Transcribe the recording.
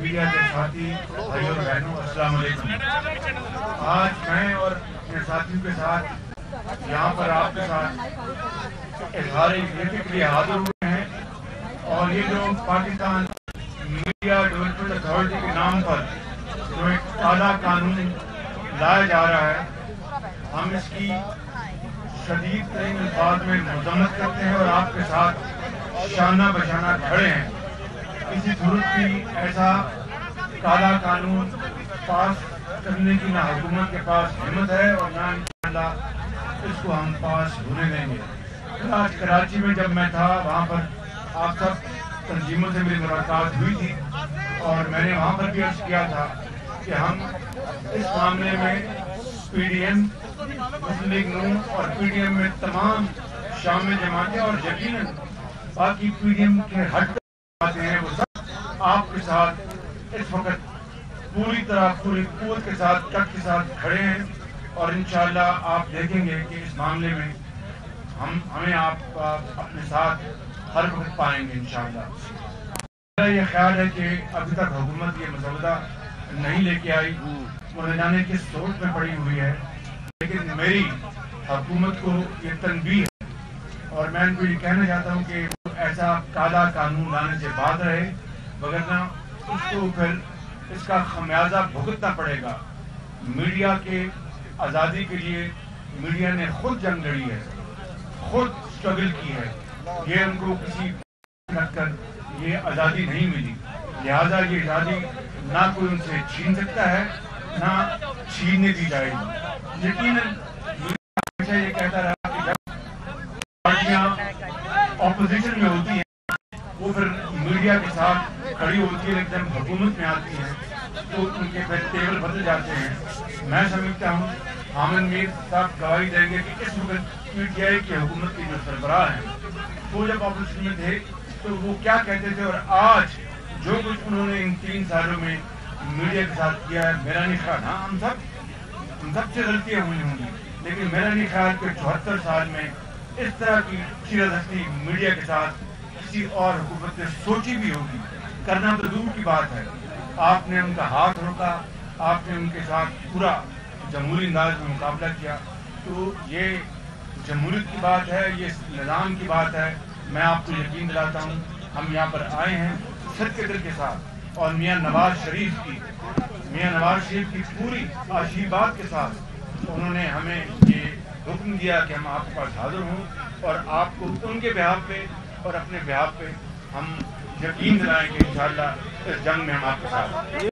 Media के साथी भाई और बहनों, अस्सलाम आज मैं और अपने साथियों के साथ यहाँ पर आपके साथ इजहार के लिए हाजिर हुए हैं और ये जो पाकिस्तान मीडिया डेवलपमेंट अथॉरिटी के नाम पर जो एक काला कानून लाया जा रहा है, हम इसकी शदीद तरीन अल्फाज में मजम्मत करते हैं और आपके साथ शाना बशाना खड़े हैं। किसी सूरत भी ऐसा काला कानून पास करने की ना हुकूमत के पास हिम्मत है और ना इंशाल्लाह इसको हम पास होने देंगे। आज कराची में जब मैं था, वहाँ पर आप सब तंजीमों से मेरी मुलाकात हुई थी और मैंने वहाँ पर भी अर्ज़ किया था कि हम इस मामले में पीडीएम मुस्लिम लीग नून और पीडीएम में तमाम शामिल जमातें और यकीन बाकी पीडीएम के हट हैं, वो सब आपके साथ, इस वक्त पूरी तरह, पूरी कुत के साथ कट के साथ खड़े हैं और इंशाल्लाह आप देखेंगे कि इस मामले में हम, हमें आप अपने साथ हर वक्त पाएँगे इंशाल्लाह। मेरा ये ख्याल है कि अभी तक हुकूमत ये मसौदा नहीं लेके आई न जाने किस सोच में पड़ी हुई है, लेकिन मेरी हुकूमत को ये तनबी है। और मैं उनको ये कहना चाहता हूँ कि ऐसा काला कानून लाने से बात रहे वगरना उसको फिर इसका खमियाजा भुगतना पड़ेगा। मीडिया के आज़ादी के लिए मीडिया ने खुद जंग लड़ी है, खुद स्ट्रगल की है। ये उनको किसी रखकर ये आज़ादी नहीं मिली। लिहाजा ये आज़ादी ना कोई उनसे छीन सकता है, ना छीनने दी जाएगी। यकीन ये कहता रहा कि जब पार्टियाँ ऑपोजिशन में होती हैं, वो फिर मीडिया के साथ खड़ी होती है जब हुकूमत में आती हैं तो उनके फिर टेबल बदल जाते हैं। मैं समझता हूँ हामिद मीर साहब गवाही देंगे कि इस वक्त पीटीआई की हुकूमत के जो सरबराह हैं, वो जब ऑपोजिशन में थे तो वो क्या कहते थे? और आज जो कुछ उन्होंने इन तीन सालों में मीडिया के साथ किया है मेरा नहीं ख्याल हाँ हम सब, हम सबसे गलतियाँ हुई होंगी, लेकिन मेरा नहीं ख्याल कि चौहत्तर साल में इस तरह की चीरदस्ती मीडिया के साथ किसी और हुकूमत ने सोची भी होगी। करना तो दूर की बात है। आपने उनका हाथ रोका, आपने उनके साथ पूरा जमहूरी अंदाज में मुकाबला किया। तो ये जमहूरियत की बात है, ये निज़ाम की बात है। मैं आपको यकीन दिलाता हूँ, हम यहाँ पर आए हैं सर के साथ। और मियाँ नवाज़ शरीफ की, मियाँ नवाज़ शरीफ की पूरी आशीर्वाद के साथ उन्होंने हमें ये हुक्म दिया कि हम आपके पास हाजिर हों और आपको उनके ब्याह पे और अपने ब्याह पे हम यकीन दिलाएँ कि इंशाल्लाह इस जंग में हम आपके साथ।